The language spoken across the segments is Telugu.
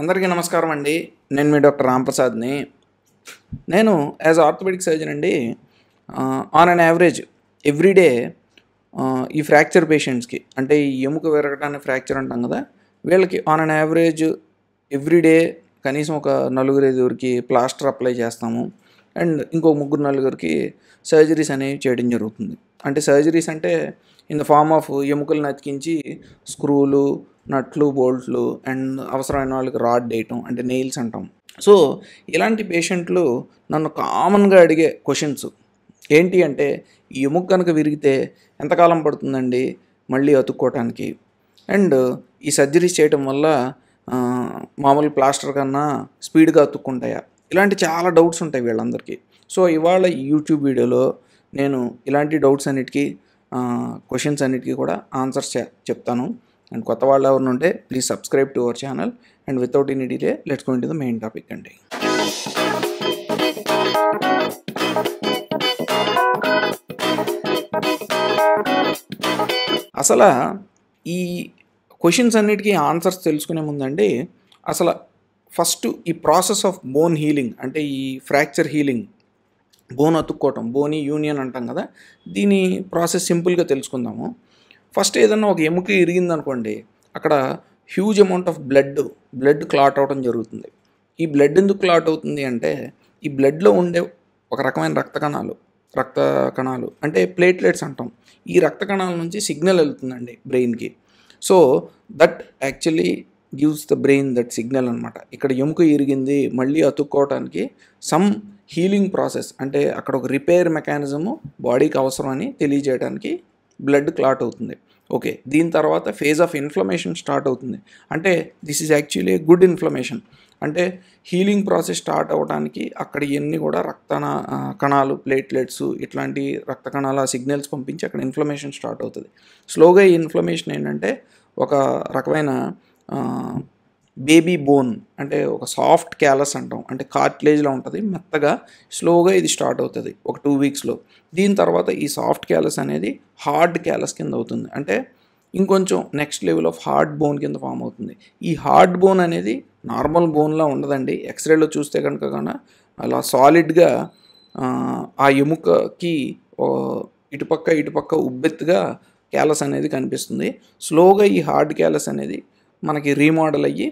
అందరికీ నమస్కారం అండి. నేను మీ డాక్టర్ రాంప్రసాద్ని. నేను యాజ్ ఆర్థోపెడిక్ సర్జన్ అండి ఆన్ అన్ యావరేజ్ ఎవ్రీడే ఈ ఫ్రాక్చర్ పేషెంట్స్కి అంటే ఈ ఎముక విరగటాన్ని ఫ్రాక్చర్ అంటాం కదా వీళ్ళకి ఆన్ అన్ యావరేజ్ ఎవ్రీడే కనీసం ఒక నలుగురు ఐదుగురికి ప్లాస్టర్ అప్లై చేస్తాము. అండ్ ఇంకో ముగ్గురు నలుగురికి సర్జరీస్ అనేవి చేయడం జరుగుతుంది. అంటే సర్జరీస్ అంటే ఇన్ ద ఫార్మ్ ఆఫ్ ఎముకలను అతికించి స్క్రూలు నట్లు బోల్ట్లు అండ్ అవసరమైన వాళ్ళకి రాడ్ వేయటం అంటే నెయిల్స్ అంటాం. సో ఇలాంటి పేషెంట్లు నన్ను కామన్గా అడిగే క్వశ్చన్స్. ఏంటి అంటే ఎముక్ ఎముక కనుక విరిగితే ఎంతకాలం పడుతుందండి మళ్ళీ అతుక్కోవటానికి అండ్ ఈ సర్జరీస్ చేయటం వల్ల మామూలు ప్లాస్టర్ కన్నా స్పీడ్గా అతుక్కుంటాయా? ఇలాంటి చాలా డౌట్స్ ఉంటాయి వీళ్ళందరికీ. సో ఇవాళ యూట్యూబ్ వీడియోలో నేను ఇలాంటి డౌట్స్ అన్నిటికీ క్వశ్చన్స్ అన్నిటికీ కూడా ఆన్సర్స్ చెప్తాను. అండ్ కొత్త వాళ్ళు ఎవరిని ఉంటే please subscribe to our channel and without any delay let's go into the main topic అండి. అసలు ఈ క్వశ్చన్స్ అన్నిటికీ ఆన్సర్స్ తెలుసుకునే ముందండి అసలు ఫస్ట్ ఈ ప్రాసెస్ ఆఫ్ బోన్ హీలింగ్ అంటే ఈ ఫ్రాక్చర్ హీలింగ్ బోన్ అతుక్కోవటం బోని యూనియన్ అంటాం కదా దీని ప్రాసెస్ సింపుల్గా తెలుసుకుందాము. ఫస్ట్ ఏదన్నా ఒక ఎముక ఇరిగిందనుకోండి అక్కడ huge amount of blood blood clot అవడం జరుగుతుంది. ఈ బ్లడ్ ఎందుకు క్లాట్ అవుతుంది అంటే ఈ బ్లడ్లో ఉండే ఒక రకమైన రక్త కణాలు రక్త కణాలు అంటే ప్లేట్లెట్స్ అంటాం. ఈ రక్త కణాల నుంచి సిగ్నల్ వెళ్తుందండి బ్రెయిన్కి so that actually gives the brain that signal అనమాట ఇక్కడ ఎముక ఇరిగింది మళ్ళీ అతుక్కోవడానికి సమ్ హీలింగ్ ప్రాసెస్ అంటే అక్కడ ఒక రిపేర్ మెకానిజము బాడీకి అవసరం అని తెలియజేయడానికి బ్లడ్ క్లాట్ అవుతుంది. ఓకే దీని తర్వాత ఫేజ్ ఆఫ్ ఇన్ఫ్లమేషన్ స్టార్ట్ అవుతుంది. అంటే this is actually good inflammation అంటే హీలింగ్ ప్రాసెస్ స్టార్ట్ అవ్వడానికి అక్కడ ఇవన్నీ కూడా రక్త కణాలు ప్లేట్లెట్స్ ఇట్లాంటి రక్త కణాల సిగ్నల్స్ పంపించి అక్కడ ఇన్ఫ్లమేషన్ స్టార్ట్ అవుతుంది. స్లోగా ఈ ఇన్ఫ్లమేషన్ ఏంటంటే ఒక రకమైన బేబీ బోన్ అంటే ఒక సాఫ్ట్ క్యాలస్ అంటాం. అంటే కార్ట్లేజ్లో ఉంటుంది. మెత్తగా స్లోగా ఇది స్టార్ట్ అవుతుంది. ఒక టూ వీక్స్లో దీని తర్వాత ఈ సాఫ్ట్ క్యాలస్ అనేది హార్డ్ క్యాలస్ కింద అవుతుంది. అంటే ఇంకొంచెం next level of hard bone కింద ఫామ్ అవుతుంది. ఈ హార్డ్ బోన్ అనేది నార్మల్ బోన్లా ఉండదండి. ఎక్స్రేలో చూస్తే కనుక కన్నా అలా సాలిడ్గా ఆ ఎముకకి ఇటుపక్క ఇటుపక్క ఉబ్బెత్తుగా క్యాలస్ అనేది కనిపిస్తుంది. స్లోగా ఈ హార్డ్ క్యాలస్ అనేది మనకి రీమోడల్ అయ్యి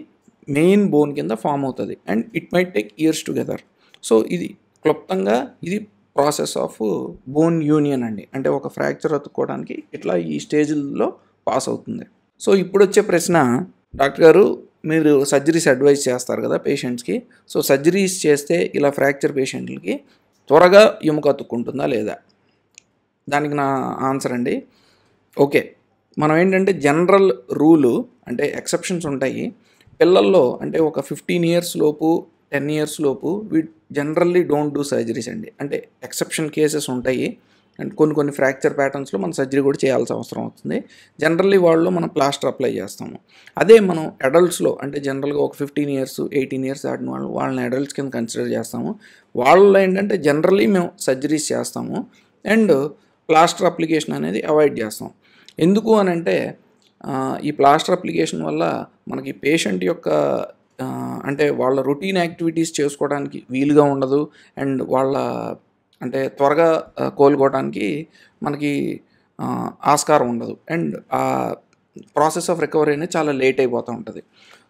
మెయిన్ బోన్ కింద ఫామ్ అవుతుంది. And it might take years together so ఇది క్లుప్తంగా ఇది ప్రాసెస్ ఆఫ్ బోన్ యూనియన్ అండి. అంటే ఒక ఫ్రాక్చర్ అతుక్కోవడానికి ఇట్లా ఈ స్టేజ్లో పాస్ అవుతుంది. సో ఇప్పుడు వచ్చే ప్రశ్న డాక్టర్ గారు మీరు సర్జరీస్ అడ్వైస్ చేస్తారు కదా పేషెంట్స్కి సో సర్జరీస్ చేస్తే ఇలా ఫ్రాక్చర్ పేషెంట్లకి త్వరగా ఎముక అతుక్కుంటుందా లేదా? దానికి నా ఆన్సర్ అండి. ఓకే మనం ఏంటంటే జనరల్ రూలు అంటే ఎక్సెప్షన్స్ ఉంటాయి. పిల్లల్లో అంటే ఒక ఫిఫ్టీన్ ఇయర్స్ లోపు టెన్ ఇయర్స్ లోపు we generally don't do surgeries అండి. అంటే ఎక్సెప్షన్ కేసెస్ ఉంటాయి. అండ్ కొన్ని కొన్ని ఫ్రాక్చర్ ప్యాటర్న్స్లో మనం సర్జరీ కూడా చేయాల్సిన అవసరం అవుతుంది జనరల్లీ వాళ్ళు మనం ప్లాస్టర్ అప్లై చేస్తాము. అదే మనం అడల్ట్స్లో అంటే జనరల్గా ఒక ఫిఫ్టీన్ ఇయర్స్ ఎయిటీన్ ఇయర్స్ దాటిన వాళ్ళు వాళ్ళని అడల్ట్స్ కింద కన్సిడర్ చేస్తాము. వాళ్ళలో ఏంటంటే జనరల్లీ మేము సర్జరీస్ చేస్తాము. అండ్ ప్లాస్టర్ అప్లికేషన్ అనేది అవాయిడ్ చేస్తాం. ఎందుకు అని అంటే ఈ ప్లాస్టర్ అప్లికేషన్ వల్ల మనకి పేషెంట్ యొక్క అంటే వాళ్ళ రొటీన్ యాక్టివిటీస్ చేసుకోవడానికి వీలుగా ఉండదు. అండ్ వాళ్ళ అంటే త్వరగా కోలుకోవడానికి మనకి ఆస్కారం ఉండదు. అండ్ ఆ ప్రాసెస్ ఆఫ్ రికవరీ అనేది చాలా లేట్ అయిపోతూ ఉంటుంది.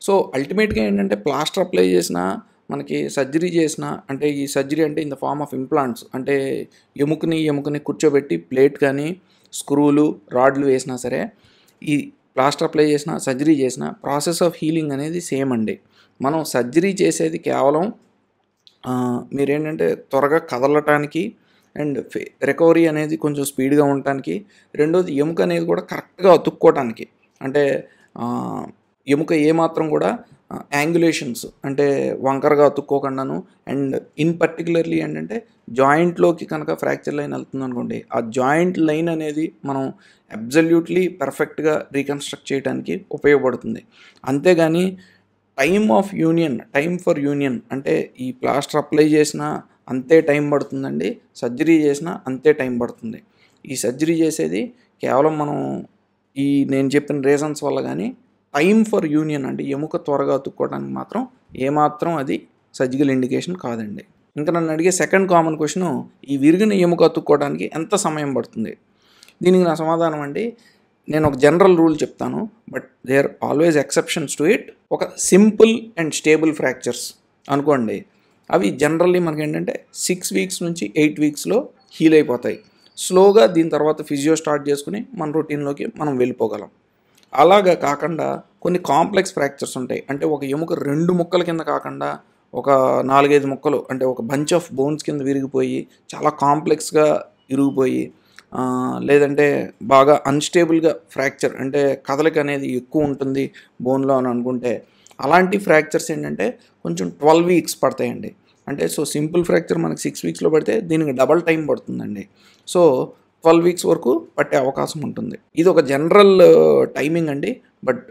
సో అల్టిమేట్గా ఏంటంటే ప్లాస్టర్ అప్లై చేసినా మనకి సర్జరీ చేసిన అంటే ఈ సర్జరీ అంటే in the form of implants అంటే ఎముకని ఎముకని కూర్చోబెట్టి ప్లేట్ కానీ స్క్రూలు రాడ్లు వేసినా సరే ఈ ప్లాస్టర్ అప్లై చేసిన సర్జరీ చేసిన ప్రాసెస్ ఆఫ్ హీలింగ్ అనేది సేమ్ అండి. మనం సర్జరీ చేసేది కేవలం మీరేంటంటే త్వరగా కదలటానికి అండ్ రికవరీ అనేది కొంచెం స్పీడ్గా ఉండటానికి రెండోది ఎముక అనేది కూడా కరెక్ట్గా అతుక్కోవటానికి అంటే ఎముక ఏమాత్రం కూడా యాంగులేషన్స్ అంటే వంకరగా అతుక్కోకుండాను అండ్ ఇన్ పర్టికులర్లీ ఏంటంటే జాయింట్లోకి కనుక ఫ్రాక్చర్ లైన్ వెళ్తుంది అనుకోండి ఆ జాయింట్ లైన్ అనేది మనం అబ్జల్యూట్లీ పర్ఫెక్ట్గా రీకన్స్ట్రక్ట్ చేయడానికి ఉపయోగపడుతుంది. అంతేగాని time of union time for union అంటే ఈ ప్లాస్టర్ అప్లై చేసినా అంతే టైం పడుతుందండి సర్జరీ చేసినా అంతే టైం పడుతుంది. ఈ సర్జరీ చేసేది కేవలం మనం ఈ నేను చెప్పిన రీజన్స్ వల్ల కానీ టైం ఫర్ యూనియన్ అంటే ఎముక త్వరగా అతుక్కోవడానికి మాత్రం ఏమాత్రం అది సర్జికల్ ఇండికేషన్ కాదండి. ఇంకా నన్ను అడిగే సెకండ్ కామన్ క్వశ్చన్ ఈ విరిగిన ఎముక అతుక్కోవడానికి ఎంత సమయం పడుతుంది? దీనికి నా సమాధానం అండి నేను ఒక జనరల్ రూల్ చెప్తాను but they are always exceptions to it. ఒక సింపుల్ అండ్ స్టేబుల్ ఫ్రాక్చర్స్ అనుకోండి అవి జనరల్లీ మనకి ఏంటంటే సిక్స్ వీక్స్ నుంచి ఎయిట్ వీక్స్లో హీల్ అయిపోతాయి. స్లోగా దీని తర్వాత ఫిజియో స్టార్ట్ చేసుకుని మన రొటీన్లోకి మనం వెళ్ళిపోగలం. అలాగా కాకుండా కొన్ని కాంప్లెక్స్ ఫ్రాక్చర్స్ ఉంటాయి. అంటే ఒక ఎముక రెండు ముక్కల కింద కాకుండా ఒక నాలుగైదు ముక్కలు అంటే ఒక బంచ్ ఆఫ్ బోన్స్ కింద విరిగిపోయి చాలా కాంప్లెక్స్గా ఇరిగిపోయి లేదంటే బాగా అన్స్టేబుల్గా ఫ్రాక్చర్ అంటే కదలిక అనేది ఎక్కువ ఉంటుంది బోన్లో అని అనుకుంటే అలాంటి ఫ్రాక్చర్స్ ఏంటంటే కొంచెం ట్వెల్వ్ వీక్స్ పడతాయండి. అంటే సో సింపుల్ ఫ్రాక్చర్ మనకి సిక్స్ వీక్స్లో పడితే దీనికి డబల్ టైం పడుతుందండి. సో ట్వెల్వ్ వీక్స్ వరకు పట్టే అవకాశం ఉంటుంది. ఇది ఒక జనరల్ టైమింగ్ అండి. But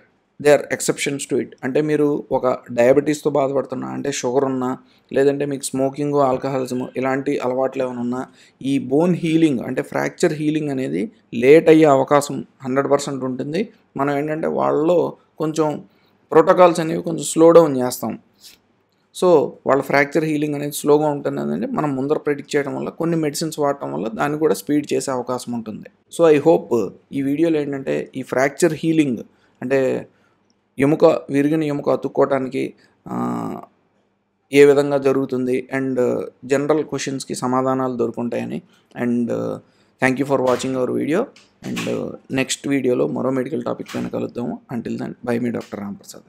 they are exceptions to it. అంటే మీరు ఒక డయాబెటీస్తో బాధపడుతున్నా అంటే షుగర్ ఉన్నా లేదంటే మీకు స్మోకింగ్ ఆల్కహాలిజం ఇలాంటి అలవాట్లు ఏమైనా ఉన్నా ఈ బోన్ హీలింగ్ అంటే ఫ్రాక్చర్ హీలింగ్ అనేది లేట్ అయ్యే అవకాశం హండ్రెడ్ పర్సెంట్ ఉంటుంది. మనం ఏంటంటే వాళ్ళలో కొంచెం ప్రోటోకాల్స్ అనేవి కొంచెం స్లో డౌన్ చేస్తాం. సో వాళ్ళ ఫ్రాక్చర్ హీలింగ్ అనేది స్లోగా ఉంటుంది అంటే మనం ముందర ప్రెడిక్ట్ చేయడం వల్ల కొన్ని మెడిసిన్స్ వాడటం వల్ల దాన్ని కూడా స్పీడ్ చేసే అవకాశం ఉంటుంది. సో ఐ హోప్ ఈ వీడియోలో ఏంటంటే ఈ ఫ్రాక్చర్ హీలింగ్ అంటే ఎముక విరిగిన ఎముక అతుక్కోవటానికి ఏ విధంగా జరుగుతుంది అండ్ జనరల్ క్వశ్చన్స్కి సమాధానాలు దొరుకుంటాయని. And thank you for watching our video. And next వీడియోలో మరో మెడికల్ టాపిక్ పైన కలుద్దాము. అంటిల్ దెన్ బై మీ డాక్టర్ రాంప్రసాద్.